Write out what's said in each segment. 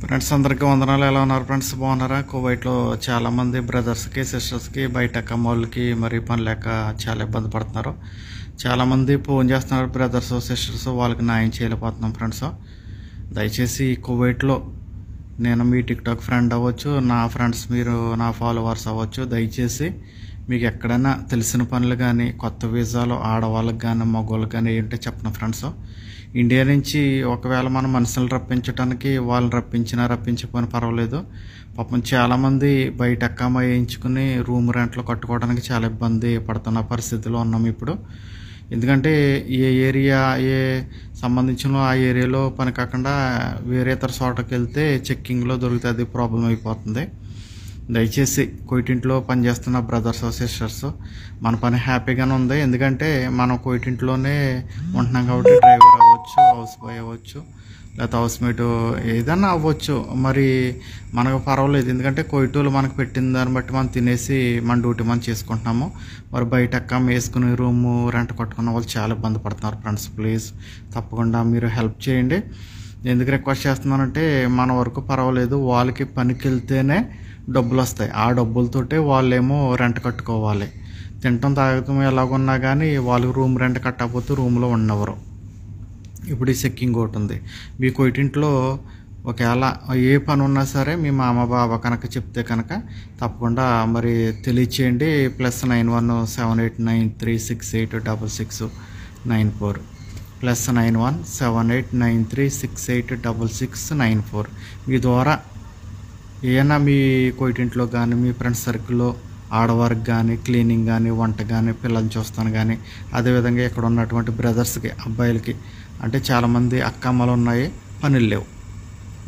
Friends అందరికీ వందనాలు. ఎలా ఉన్నారు ఫ్రెండ్స్ బాగున్నారా? కువైట్లో చాలామంది బ్రదర్స్కి సిస్టర్స్కి బయట కమ్మోళ్ళకి మరి పని లేక చాలా ఇబ్బంది పడుతున్నారు. చాలామంది ఫోన్ చేస్తున్నారు బ్రదర్స్ సిస్టర్స్ వాళ్ళకి న్యాయం చేయలేకపోతున్నాం ఫ్రెండ్స్ దయచేసి కువైట్లో నేను మీ టిక్టాక్ ఫ్రెండ్ అవ్వచ్చు నా ఫ్రెండ్స్ మీరు నా ఫాలోవర్స్ అవ్వచ్చు. దయచేసి మీకు ఎక్కడైనా తెలిసిన పనులు కానీ కొత్త వీసాలు ఆడవాళ్ళకి కానీ మగవాళ్ళకి కానీ ఏంటో చెప్పను ఫ్రెండ్స్ ఇండియా నుంచి ఒకవేళ మన మనుషులు రప్పించడానికి వాళ్ళని రప్పించినా రప్పించకపోయినా పర్వాలేదు. పాపం చాలామంది బయట అక్కమ్మ వేయించుకుని రూమ్ రెంట్లు కట్టుకోవడానికి చాలా ఇబ్బంది పడుతున్న పరిస్థితిలో ఉన్నాం ఇప్పుడు. ఎందుకంటే ఏ ఏరియా ఏ సంబంధించిన ఆ ఏరియాలో పని కాకుండా వేరే ఇతర చోటకి వెళ్తే చెక్కింగ్లో దొరుకుతుంది ప్రాబ్లం అయిపోతుంది. దయచేసి కొయిటింట్లో పనిచేస్తున్న బ్రదర్స్ సిస్టర్స్ మన పని హ్యాపీగానే ఉంది. ఎందుకంటే మనం కొయిటింట్లోనే ఉంటున్నాం కాబట్టి డ్రైవర్ అవ్వచ్చు హౌస్ బాయ్ అవ్వచ్చు లేకపోతే హౌస్ మేట్ ఏదైనా అవ్వచ్చు. మరి మనకు పర్వాలేదు. ఎందుకంటే కొయిటూలు మనకు పెట్టిన దాన్ని బట్టి మనం తినేసి మన డ్యూటీ మనం చేసుకుంటున్నాము. మరి బయట అక్క వేసుకుని రూము రెంట్ కట్టుకున్న వాళ్ళు చాలా ఇబ్బంది పడుతున్నారు ఫ్రెండ్స్. ప్లీజ్ తప్పకుండా మీరు హెల్ప్ చేయండి. ఎందుకు రిక్వెస్ట్ చేస్తున్నానంటే మన వరకు పర్వాలేదు. వాళ్ళకి పనికి వెళ్తేనే డబ్బులు వస్తాయి. ఆ డబ్బులతోటే వాళ్ళేమో రెంట్ కట్టుకోవాలి. తినటం తాగటం ఎలాగున్నా కానీ వాళ్ళకి రూమ్ రెంట్ కట్టకపోతే రూమ్లో ఉండవరు. ఇప్పుడు ఈ సెక్కింగ్ ఒకటి ఉంది. మీ కొయిటింట్లో ఒకవేళ ఏ పని ఉన్నా సరే మీ మామ బాబ కనుక చెప్తే కనుక తప్పకుండా మరి తెలియచేయండి. Plus nine one seven eight nine three six eight double six nine four. Plus nine one seven eight nine three six eight double six nine four. మీ ద్వారా ఏమైనా మీ కొయిటింట్లో కానీ మీ ఫ్రెండ్స్ సర్కిల్లో ఆడవారికి కానీ క్లీనింగ్ కానీ వంట కానీ పిల్లల్ని చూస్తాను కానీ అదేవిధంగా ఇక్కడ ఉన్నటువంటి బ్రదర్స్కి అబ్బాయిలకి అంటే చాలామంది అక్కమ్మలు ఉన్నాయి పనులు లేవు.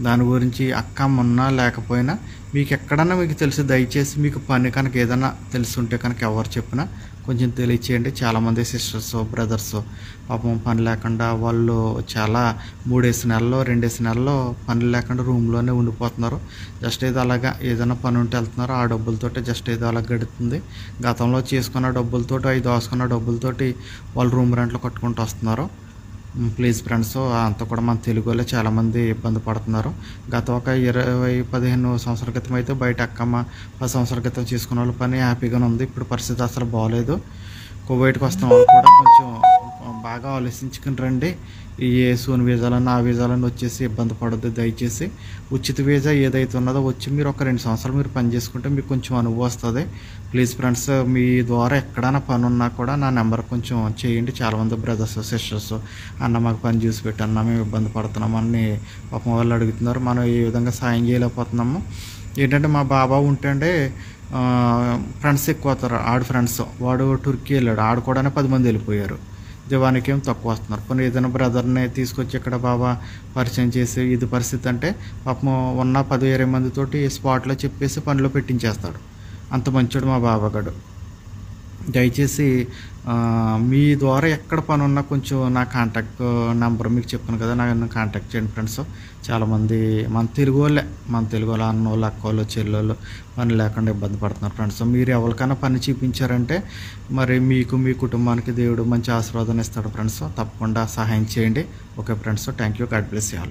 దాని గురించి అక్కమ్మ ఉన్నా లేకపోయినా మీకు ఎక్కడన్నా మీకు తెలిసి దయచేసి మీకు పని కనుక ఏదైనా తెలుసుంటే కనుక ఎవరు చెప్పినా కొంచెం తెలియచేయండి. చాలామంది సిస్టర్స్ బ్రదర్స్ పాపం పని లేకుండా వాళ్ళు చాలా మూడేసి నెలల్లో రెండేసి నెలల్లో పని లేకుండా రూమ్లోనే ఉండిపోతున్నారు. జస్ట్ ఏదో అలాగా ఏదైనా పని ఉంటే వెళ్తున్నారు. ఆ డబ్బులతోటి జస్ట్ ఏదో అలా గడుతుంది గతంలో చేసుకున్న డబ్బులతోటి అవి దోసుకున్న డబ్బులతోటి వాళ్ళు రూమ్ రెంట్లు కట్టుకుంటూ వస్తున్నారు. ప్లీజ్ ఫ్రెండ్స్ అంతా కూడా మన తెలుగులో చాలామంది ఇబ్బంది పడుతున్నారు. గత ఒక ఇరవై పదిహేను సంవత్సరాల క్రితం అయితే బయట అక్కమ్మ పది సంవత్సరాల క్రితం చేసుకున్న వాళ్ళ పని హ్యాపీగానే ఉంది. ఇప్పుడు పరిస్థితి అసలు బాగోలేదు కువైట్కి వస్తున్న వాళ్ళు కూడా కొంచెం బాగా ఆలోచించుకుని రండి. ఈ ఏ సూన్ వీజాలన్నా ఆ వీజాలన్న వచ్చేసి ఇబ్బంది పడద్దు. దయచేసి ఉచిత వీజా ఏదైతే ఉన్నదో వచ్చి మీరు ఒక రెండు సంవత్సరాలు మీరు పని చేసుకుంటే మీకు కొంచెం అనుభవం వస్తుంది. ప్లీజ్ ఫ్రెండ్స్ మీ ద్వారా ఎక్కడైనా పని ఉన్నా కూడా నా నెంబర్ కొంచెం చేయండి. చాలామంది బ్రదర్స్ సిస్టర్స్ అన్న మాకు పని చూసి పెట్టన్న మేము ఇబ్బంది పడుతున్నామని పాపం వాళ్ళు అడుగుతున్నారు. మనం ఏ విధంగా సాయం చేయలేకపోతున్నాము. ఏంటంటే మా బాబా ఉంటే ఫ్రెండ్స్ ఎక్కువ అవుతారు. ఆడు ఫ్రెండ్స్ వాడు టుర్కీ వెళ్ళాడు. ఆడు కూడా పది మంది వెళ్ళిపోయారు. దివానికి ఏం తక్కువ వస్తున్నారు. పని ఏదైనా బ్రదర్ని తీసుకొచ్చి ఇక్కడ బాబా పరిచయం చేసి ఇది పరిస్థితి అంటే పాపం ఉన్న పది ఇరవై మందితోటి స్పాట్లో చెప్పేసి పనిలో పెట్టించేస్తాడు. అంత మంచోడు మా బాబాగాడు దయచేసి మీ ద్వారా ఎక్కడ పని ఉన్నా కొంచెం నా కాంటాక్ట్ నెంబర్ మీకు చెప్పాను కదా నన్ను కాంటాక్ట్ చేయండి ఫ్రెండ్స్. చాలామంది మన తెలుగు వాళ్ళే మన తెలుగు వాళ్ళు అన్న వాళ్ళు అక్క వాళ్ళు చెల్లెళ్ళు పని లేకుండా ఇబ్బంది పడుతున్నారు ఫ్రెండ్స్. మీరు ఎవరికైనా పని చూపించారంటే మరి మీకు మీ కుటుంబానికి దేవుడు మంచి ఆశీర్వాదం ఇస్తాడు ఫ్రెండ్స్. తప్పకుండా సహాయం చేయండి. Okay friends thank you. God bless all.